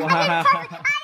Wah.